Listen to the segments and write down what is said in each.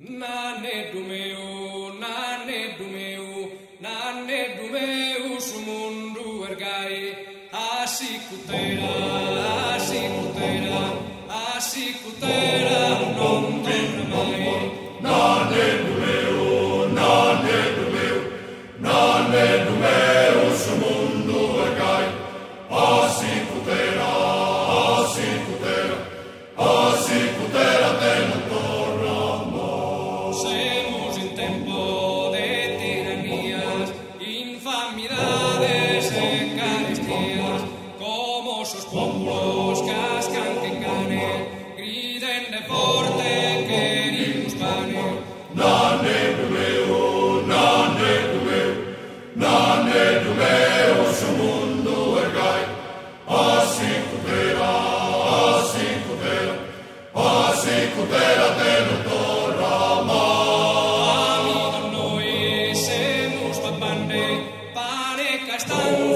Nanneddu meu, Nanneddu meu, Nanneddu meu, sumundu ergai, asikutera, asikutera, asikutera. Están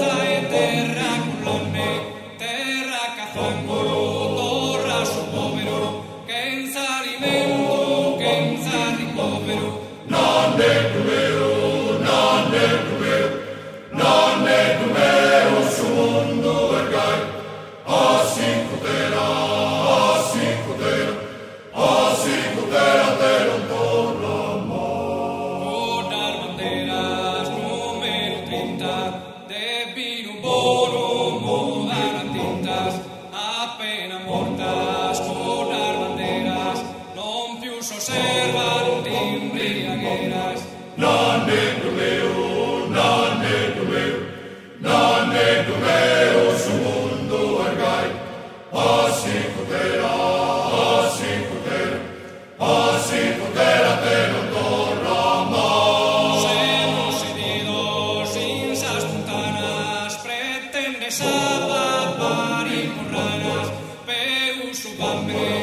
tinta de vino boro mudaran tintas appena mortas con as banderas non più s'osservan timbriagheras Nanne Romeo, Nanne Romeo Nanne Romeo su mundo argai a si poterà Amen.